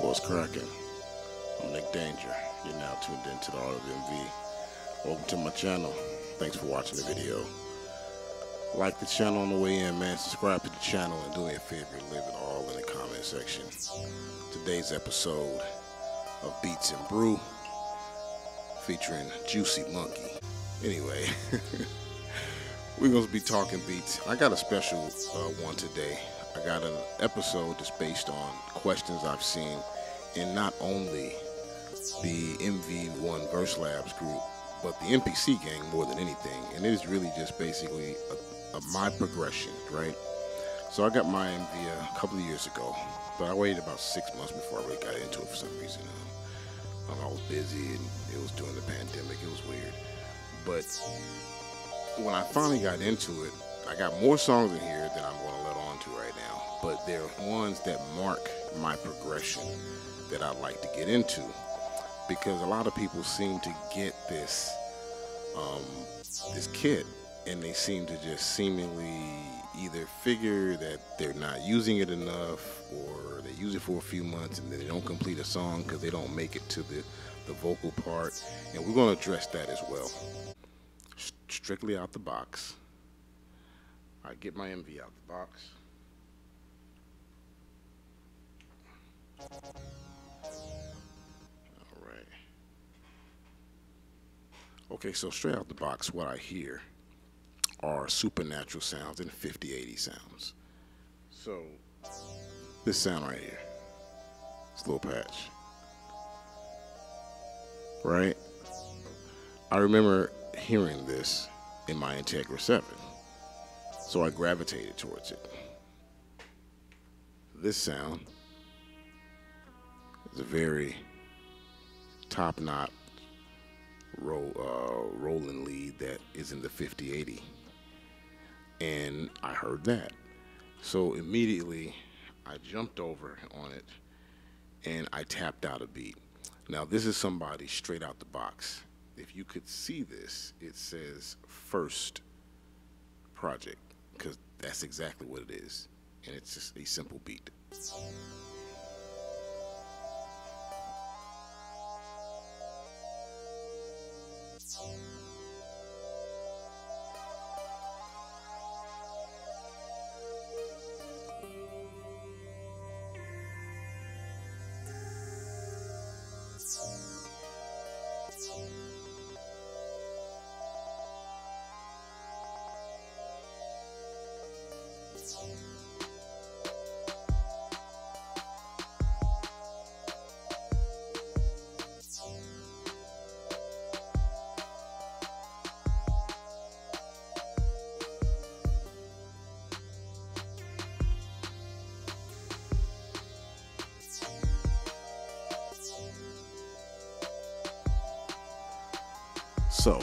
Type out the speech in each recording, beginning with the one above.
What's cracking? I'm Nick Danger. You're now tuned into the Art of MV. Welcome to my channel. Thanks for watching the video. Like the channel on the way in, man. Subscribe to the channel and do me a favor, leave it all in the comment section. Today's episode of Beats and Brew featuring Juicy Monkey. Anyway, we're going to be talking beats. I got a special uh, one today. I got an episode that's based on questions I've seen and not only the MV1 Verse Labs group, but the MPC gang more than anything. And it is really just basically a, a my progression, right? So I got my MV a couple of years ago, but I waited about six months before I really got into it for some reason. Um, I was busy and it was during the pandemic. It was weird. But when I finally got into it, I got more songs in here than I'm going to let on to right now. But they're ones that mark my progression that I'd like to get into because a lot of people seem to get this um, this kit and they seem to just seemingly either figure that they're not using it enough or they use it for a few months and then they don't complete a song because they don't make it to the, the vocal part. And we're going to address that as well. Strictly out the box. I get my MV out the box okay so straight out of the box what I hear are supernatural sounds and 5080 sounds. So this sound right here, this little patch, right? I remember hearing this in my Integra 7, so I gravitated towards it. This sound is a very top-notch roll, uh, rolling lead that is in the 5080 and I heard that. So immediately I jumped over on it and I tapped out a beat. Now this is somebody straight out the box. If you could see this, it says first project because that's exactly what it is. And it's just a simple beat. So,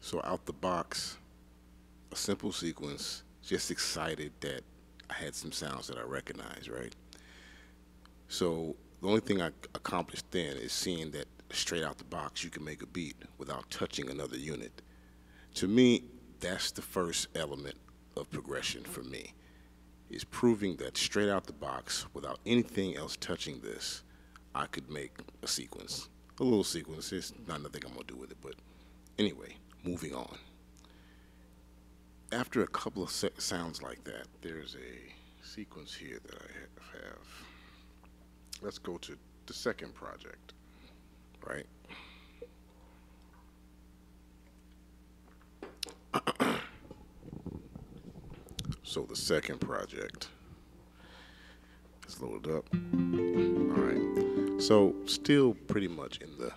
so out the box, a simple sequence, just excited that I had some sounds that I recognize, right? So the only thing I accomplished then is seeing that straight out the box you can make a beat without touching another unit. To me, that's the first element of progression for me is proving that straight out the box, without anything else touching this, I could make a sequence. A little sequence. It's not nothing I'm going to do with it, but anyway, moving on. After a couple of sounds like that, there's a sequence here that I have. Let's go to the second project, right? So the second project is loaded up. All right. So still pretty much in the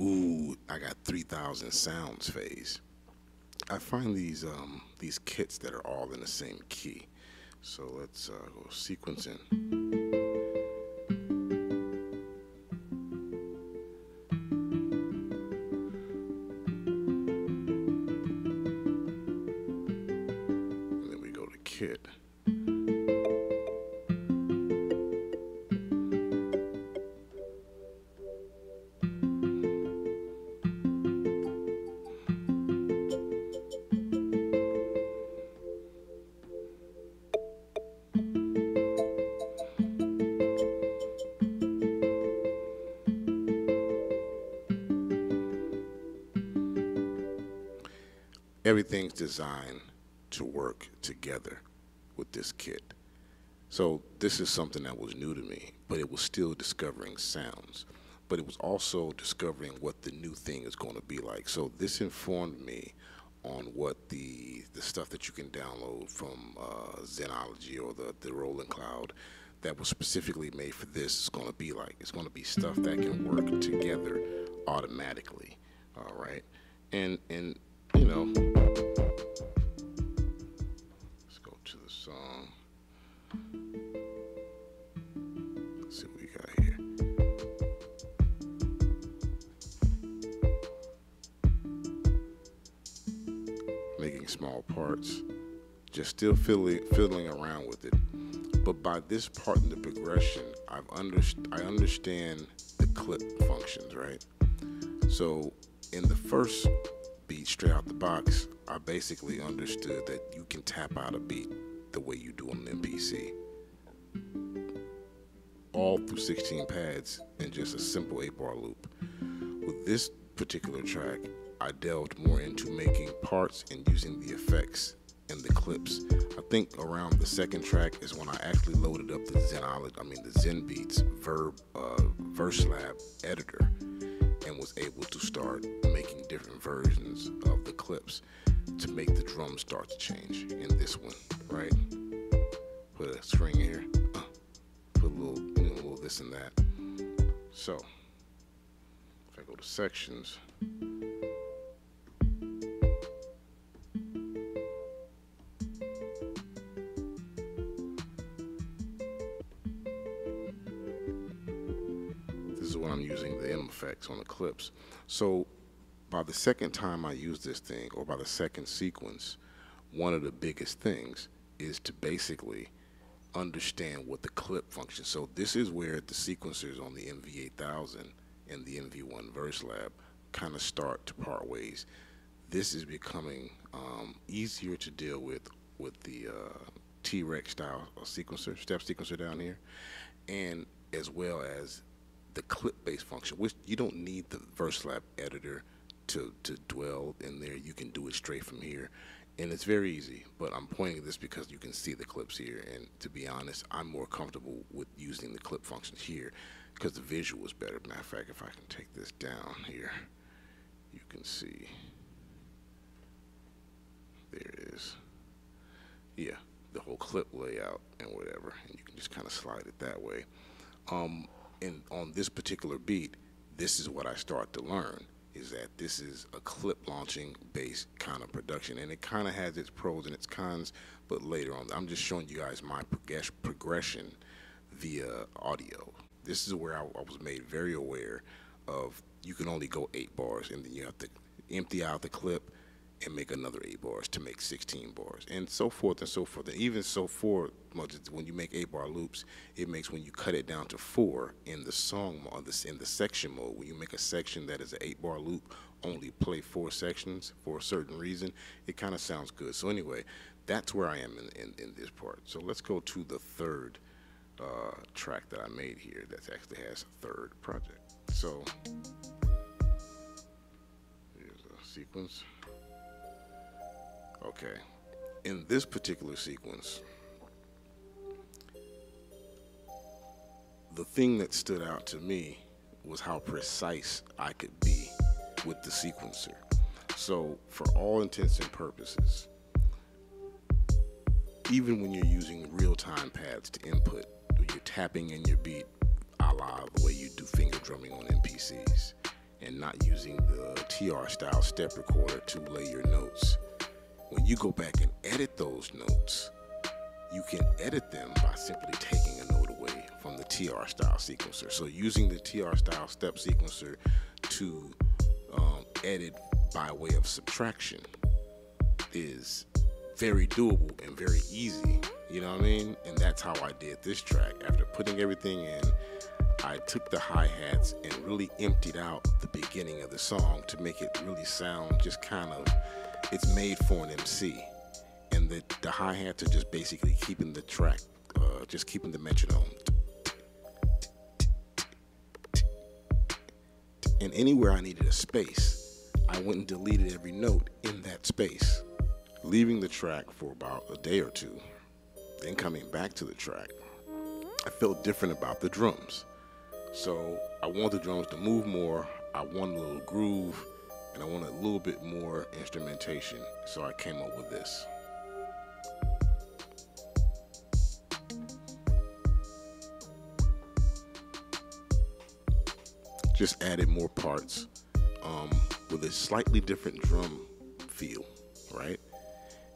ooh, I got 3,000 sounds phase. I find these um, these kits that are all in the same key So let's uh, go sequencing. Everything's designed to work together with this kit. So this is something that was new to me, but it was still discovering sounds. But it was also discovering what the new thing is going to be like. So this informed me on what the the stuff that you can download from uh, Zenology or the the Roland Cloud that was specifically made for this is going to be like. It's going to be stuff that can work together automatically. All right, and and you know, let's go to the song. Let's see what we got here. Making small parts, just still fiddling, fiddling around with it. But by this part in the progression, I've under, I understand the clip functions, right? So in the first beat straight out the box, I basically understood that you can tap out a beat the way you do on an MPC. All through 16 pads and just a simple 8 bar loop. With this particular track, I delved more into making parts and using the effects and the clips. I think around the second track is when I actually loaded up the Zenology, I mean the Zen Beats Verb uh, Verse Lab editor and was able to start making different versions of the clips to make the drums start to change in this one, right? Put a string here, uh, put a little, you know, a little this and that. So, if I go to sections, effects on the clips. So by the second time I use this thing, or by the second sequence, one of the biggest things is to basically understand what the clip function. So this is where the sequencers on the MV8000 and the MV1 Verse Lab kind of start to part ways. This is becoming um, easier to deal with with the uh, TR-REC style sequencer, step sequencer down here, and as well as the clip-based function, which you don't need the VerseLab editor to, to dwell in there. You can do it straight from here. And it's very easy, but I'm pointing this because you can see the clips here. And to be honest, I'm more comfortable with using the clip function here because the visual is better. Matter of fact, if I can take this down here, you can see. There it is. Yeah, the whole clip layout and whatever. And you can just kind of slide it that way. Um, and on this particular beat, this is what I start to learn is that this is a clip launching based kind of production. And it kind of has its pros and its cons but later on i'm just showing you guys my progression via audio. This is where I, I was made very aware of you can only go eight bars and then you have to empty out the clip and make another eight bars to make 16 bars and so forth and so forth. And even so forth when you make eight bar loops it makes when you cut it down to four in the song mode in the section mode when you make a section that is an eight bar loop only play four sections for a certain reason it kind of sounds good. So anyway that's where i am in, in, in this part. So let's go to the third uh, track that i made here that actually has third project. So here's a sequence Okay. In this particular sequence, the thing that stood out to me was how precise I could be with the sequencer. So, for all intents and purposes, even when you're using real time pads to input, you're tapping in your beat a la the way you do finger drumming on MPCs, and not using the TR style step recorder to lay your notes when you go back and edit those notes, you can edit them by simply taking a note away from the TR style sequencer. So using the TR style step sequencer to um, edit by way of subtraction is very doable and very easy. You know what I mean? And that's how I did this track. After putting everything in, I took the hi hats and really emptied out the beginning of the song to make it really sound just kind of, it's made for an MC. And the, the hi hats are just basically keeping the track, uh, just keeping the metronome. And anywhere I needed a space, I went and deleted every note in that space, leaving the track for about a day or two. Then coming back to the track, I felt different about the drums. So I want the drums to move more. I want a little groove, and I want a little bit more instrumentation. So I came up with this. Just added more parts um, with a slightly different drum feel, right?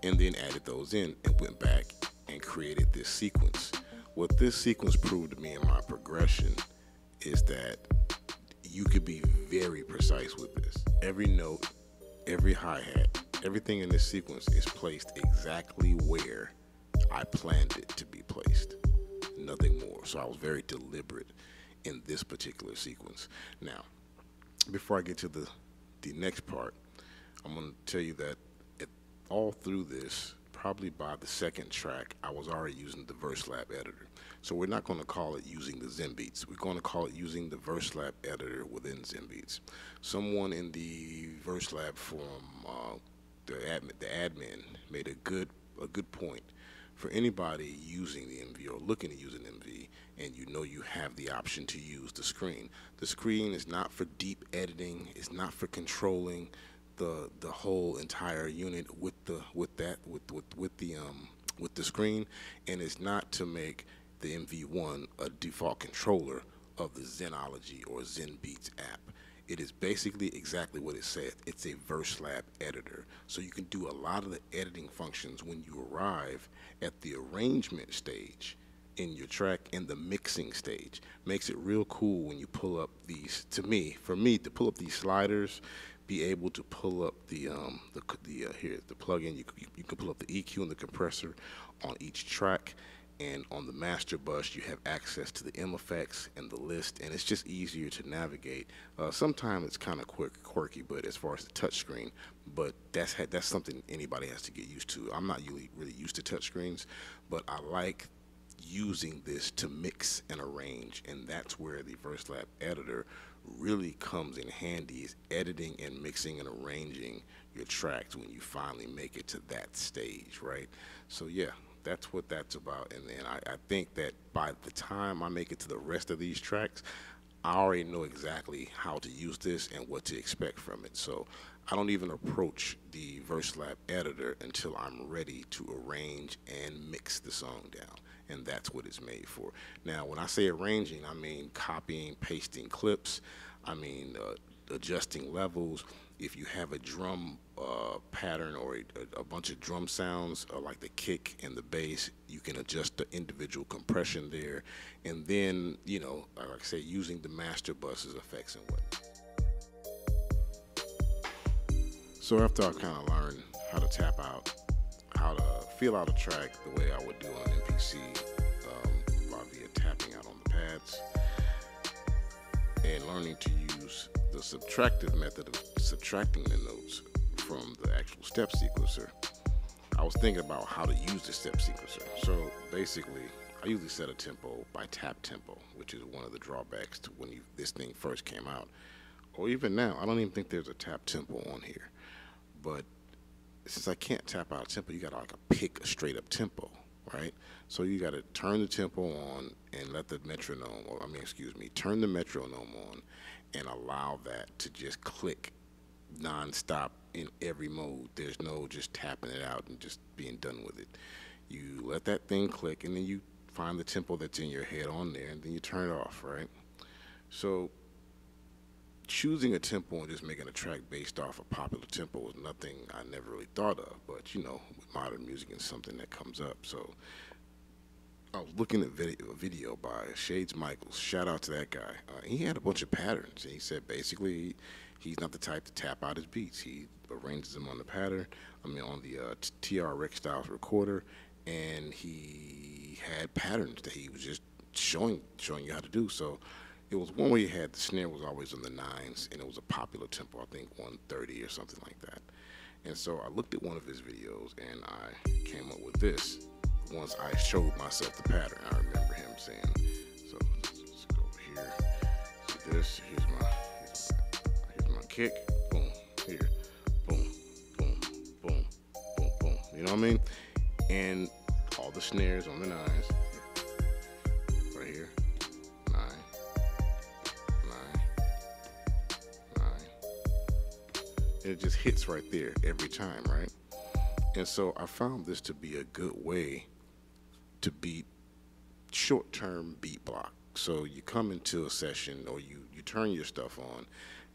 And then added those in and went back and created this sequence. What this sequence proved to me in my progression is that you could be very precise with this. Every note, every hi hat, everything in this sequence is placed exactly where I planned it to be placed. Nothing more. So I was very deliberate in this particular sequence. Now, before I get to the the next part, I'm going to tell you that it, all through this, probably by the second track, I was already using the VerseLab editor. So we're not going to call it using the ZenBeats. We're going to call it using the VerseLab editor within ZenBeats. Someone in the VerseLab forum, uh, the, admin, the admin, made a good a good point for anybody using the MV or looking to use an MV and you know you have the option to use the screen. The screen is not for deep editing, it's not for controlling the the whole entire unit with the with that with with, with the um with the screen and it's not to make the MV1 a default controller of the Zenology or ZenBeats app. It is basically exactly what it says. It's a VerseLab editor. So you can do a lot of the editing functions when you arrive at the arrangement stage in your track and the mixing stage. Makes it real cool when you pull up these, to me, for me, to pull up these sliders, be able to pull up the, um, the, the uh, here, the plugin, you, you, you can pull up the EQ and the compressor on each track. And on the master bus you have access to the M effects and the list and it's just easier to navigate. Uh, sometimes it's kind of quick quirky but as far as the touchscreen, but that's that's something anybody has to get used to. I'm not really really used to touch screens but I like using this to mix and arrange and that's where the VerseLab editor really comes in handy is editing and mixing and arranging your tracks when you finally make it to that stage right so yeah that's what that's about. And then I, I think that by the time I make it to the rest of these tracks, I already know exactly how to use this and what to expect from it. So I don't even approach the VerseLab editor until I'm ready to arrange and mix the song down. And that's what it's made for. Now, when I say arranging, I mean copying, pasting clips, I mean uh, adjusting levels. If you have a drum uh, pattern or a, a, bunch of drum sounds, uh, like the kick and the bass, you can adjust the individual compression there. And then, you know, like I say, using the master bus's effects and what. So after I kind of learned how to tap out, how to feel out a track the way I would do on an MPC, um, via tapping out on the pads, and learning to use the subtractive method of subtracting the notes from the actual step sequencer, I was thinking about how to use the step sequencer. So basically, I usually set a tempo by tap tempo, which is one of the drawbacks to when you, this thing first came out. Or even now, I don't even think there's a tap tempo on here. But since I can't tap out a tempo, you gotta like pick a straight up tempo, right? So you gotta turn the tempo on and let the metronome, or I mean, excuse me, turn the metronome on and allow that to just click nonstop in every mode. There's no just tapping it out and just being done with it. You let that thing click and then you find the tempo that's in your head on there and then you turn it off, right? So choosing a tempo and just making a track based off a popular tempo was nothing I never really thought of, but you know, with modern music is something that comes up. So I was looking at video, a video by Shades Michaels. Shout out to that guy. Uh, he had a bunch of patterns. and He said basically he's not the type to tap out his beats. He arranges them on the pattern. I mean on the uh, TR-REC Styles recorder, and he had patterns that he was just showing showing you how to do. So it was one you had the snare was always on the nines, and it was a popular tempo. I think 130 or something like that. And so I looked at one of his videos, and I came up with this once I showed myself the pattern. I remember him saying, so let's, go over here. See this, here's my, here's my, here's my kick, boom, here, boom, boom, boom, boom, boom. You know what I mean? And all the snares on the nines, it just hits right there every time, right? And so I found this to be a good way to beat short-term beat block. So you come into a session or you, you turn your stuff on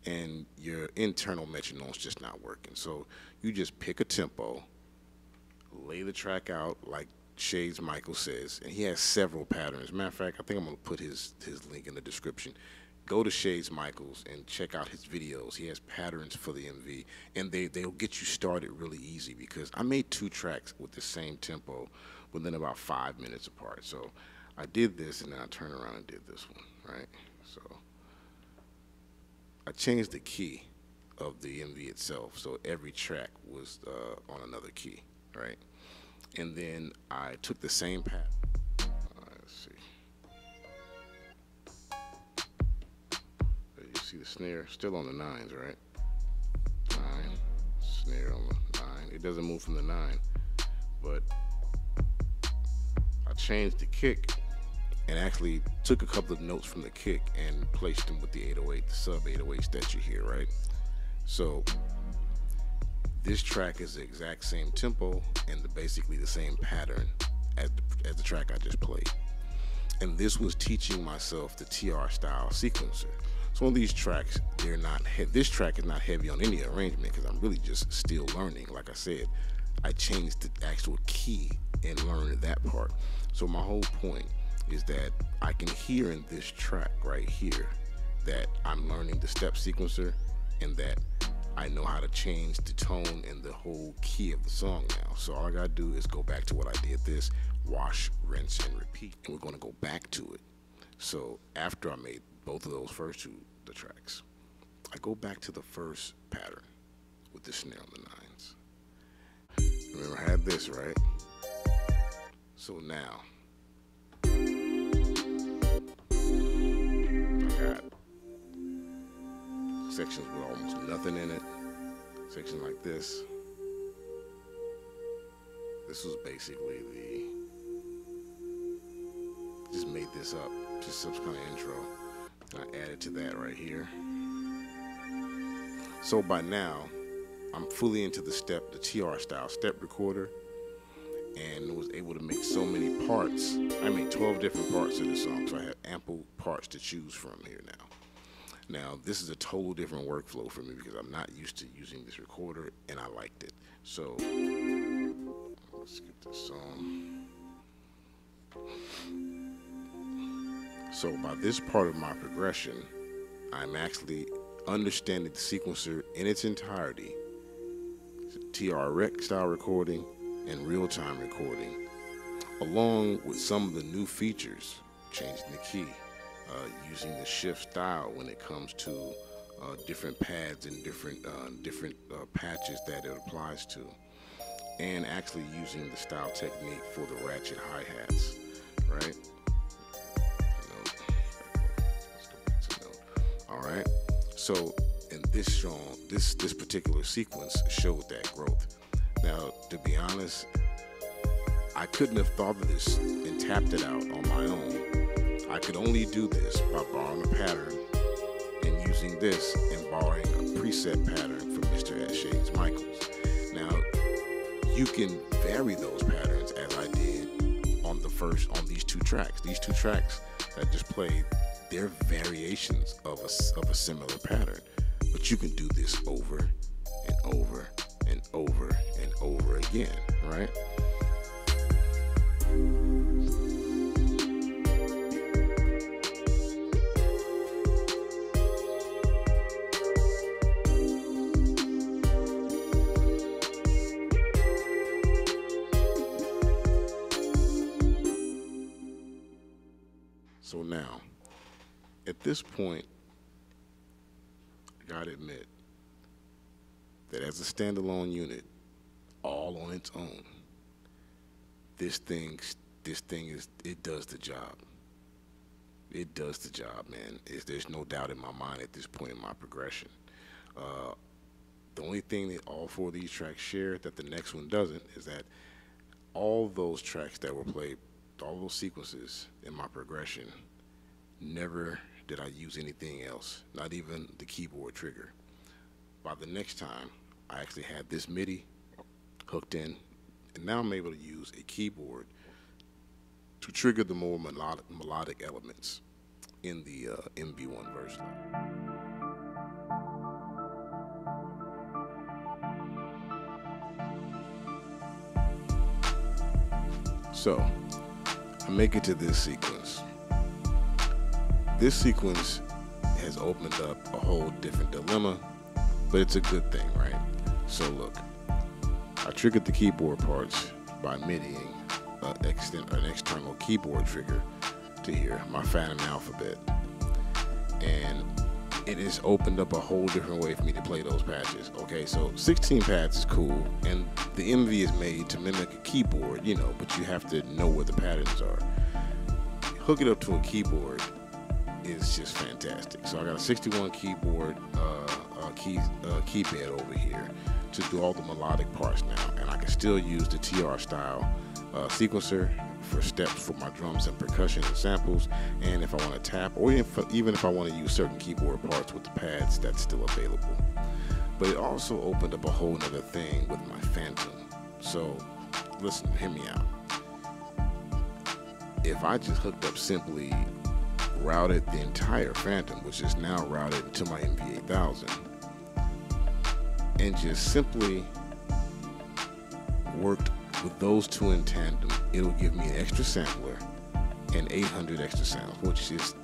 and your internal metronome's just not working. So you just pick a tempo, lay the track out like Shades Michael says, and he has several patterns. Matter of fact, I think I'm gonna put his his link in the description. Go to Shades Michaels and check out his videos. He has patterns for the MV, and they they'll get you started really easy because I made two tracks with the same tempo within about five minutes apart. So I did this and then I turned around and did this one, right? So I changed the key of the MV itself. So every track was uh, on another key, right? And then I took the same pattern. See the snare still on the nines, right? Nine, snare on the nine. It doesn't move from the nine, but I changed the kick and actually took a couple of notes from the kick and placed them with the 808, the sub 808s that you hear, right? So this track is the exact same tempo and the, basically the same pattern as the, as the track I just played. And this was teaching myself the TR style sequencer. So on these tracks, they're not this track is not heavy on any arrangement because I'm really just still learning. Like I said, I changed the actual key and learned that part. So my whole point is that I can hear in this track right here that I'm learning the step sequencer and that I know how to change the tone and the whole key of the song now. So all I gotta do is go back to what I did this, wash, rinse, and repeat. And we're gonna go back to it. So after I made both of those first two the tracks, I go back to the first pattern with the snare on the nines. Remember I had this, right? So now, I got sections with almost nothing in it, section like this. This was basically the, just made this up, just some kind of intro. I added to that right here. So by now, I'm fully into the step, the TR style step recorder and was able to make so many parts. I made 12 different parts of the song, so I have ample parts to choose from here now. Now, this is a total different workflow for me because I'm not used to using this recorder, and I liked it. So, let's get this on. So, by this part of my progression, I'm actually understanding the sequencer in its entirety, TR-REC style recording, and real-time recording, along with some of the new features, changing the key, uh, using the shift style when it comes to uh, different pads and different uh, different uh, patches that it applies to, and actually using the style technique for the ratchet hi-hats, right? All right. So in this song, this this particular sequence showed that growth. Now, to be honest, I couldn't have thought of this and tapped it out on my own. I could only do this by borrowing a pattern and using this and borrowing a preset pattern from Mr. S. Shades Michaels. Now, you can vary those patterns as I did on the first, on these two tracks. These two tracks that just played, they're variations of a, of a similar pattern. But you can do this over and over and over and over again, right? This point, I gotta admit that as a standalone unit, all on its own, this thing, this thing is, it does the job. It does the job, man. There's no doubt in my mind at this point in my progression. Uh, the only thing that all four of these tracks share that the next one doesn't is that all those tracks that were played, all those sequences in my progression, never did I use anything else, not even the keyboard trigger. By the next time, I actually had this MIDI hooked in, and now I'm able to use a keyboard to trigger the more melodic, melodic elements in the uh, MV1 version. So, I make it to this sequence. This sequence has opened up a whole different dilemma, but it's a good thing, right? So look, I triggered the keyboard parts by MIDIing an, external keyboard trigger to here, my Fantom Alphabet. And it has opened up a whole different way for me to play those patches. Okay, so 16 pads is cool, and the MV is made to mimic a keyboard, you know, but you have to know where the patterns are. Hook it up to a keyboard is just fantastic. So I got a 61 keyboard uh, uh, key uh, keypad over here to do all the melodic parts now, and I can still use the TR style uh, sequencer for steps for my drums and percussion and samples. And if I want to tap, or even if, even if I want to use certain keyboard parts with the pads, that's still available. But it also opened up a whole other thing with my Fantom. So listen, hear me out. If I just hooked up simply routed the entire Fantom, which is now routed into my MV8000, and just simply worked with those two in tandem, it'll give me an extra sampler and 800 extra sounds, which is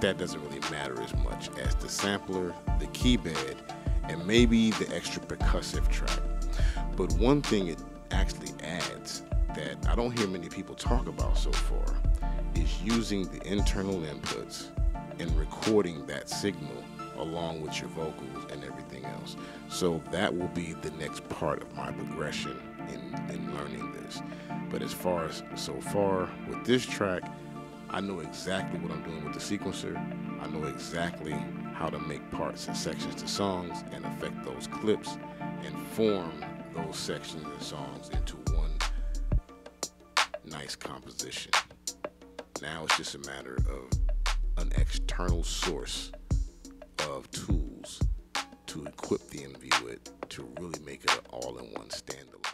that doesn't really matter as much as the sampler, the key bed, and maybe the extra percussive track. But one thing it actually adds that I don't hear many people talk about so far is using the internal inputs and recording that signal along with your vocals and everything else. So that will be the next part of my progression in, in learning this. But as far as so far with this track, I know exactly what I'm doing with the sequencer. I know exactly how to make parts and sections to songs and affect those clips and form those sections and songs into one nice composition. Now it's just a matter of an external source of tools to equip the MVU to really make it an all in one standalone.